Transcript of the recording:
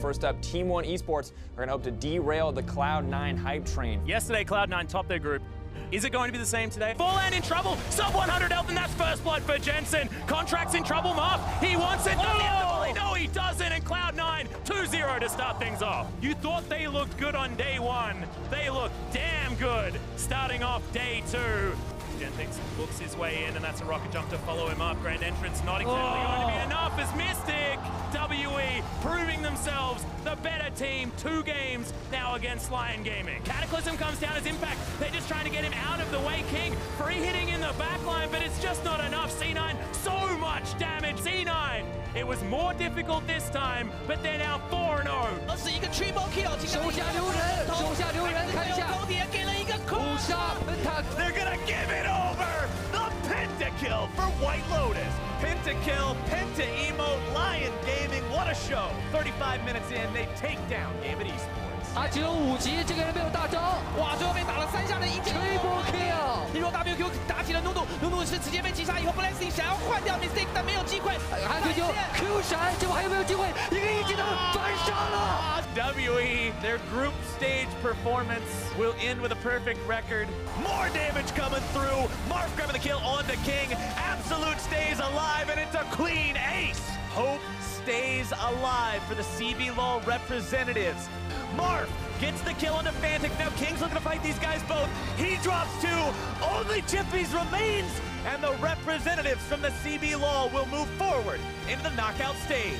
First up, Team One Esports are going to hope to derail the Cloud9 hype train. Yesterday, Cloud9 topped their group. Is it going to be the same today? Fallout in trouble. Sub 100 health, and that's first blood for Jensen. Contractz in trouble, Mark. He wants it. Does he have the oh! volley? No, he doesn't. And Cloud9, 2-0 to start things off. You thought they looked good on day one. They look damn good starting off day two. Genthix books his way in, and that's a rocket jump to follow him up. Grand entrance not exactly going to be oh. enough as Mystic, WE, proving themselves the better team two games now against Lyon Gaming. Cataclysm comes down as impact. They're just trying to get him out of the way. King free hitting in the back line, but it's just not enough. C9, so much damage. C9, it was more difficult this time, but they're now 4-0. 二十一个 triple kill，手下留人，手下留人，看一下，头铁给了一个五杀 Pentac。They're gonna give it over. The Pentakill for White Lotus. Pentakill, Penta Emote, show! 35 minutes in, they take down Game It Esports. 他只有五级，这个人没有大招哇，最后被打了三下的一击，triple kill，利若 WQ 打起了努努，努努是直接被击杀以后，Blessing 想要换掉 Mistake，但没有机会，还可以就 Q 闪，结果还有没有机会？一个一技能反杀了。 WE, their group stage performance will end with a perfect record. More damage coming through. Marf grabbing the kill on the King. Absolute stays alive, and it's a clean ace. Hope stays alive for the CBLOL representatives. Marf gets the kill on the Fantic. Now King's looking to fight these guys both. He drops two. Only Chippys remains. And the representatives from the CBLOL will move forward into the knockout stage.